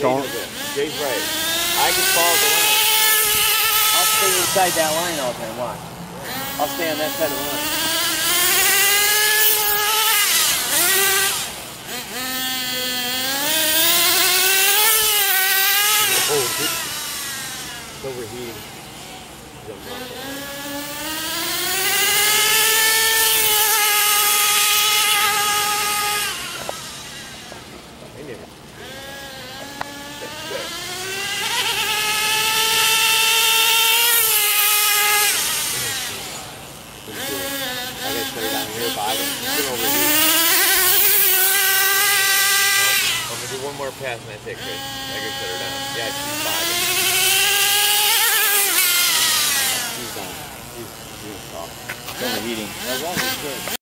Don't. Jay's right. I can follow the line. I'll stay inside that line all the time. Watch. I'll stay on that side of the line. Oh, it's overheating. I gotta shut it down here, can get over here. I'm gonna do one more pass and that's it, Chris. I gotta shut her down. Yeah, she's bogging. She's done. She's, she's off. It's overheating. That was good.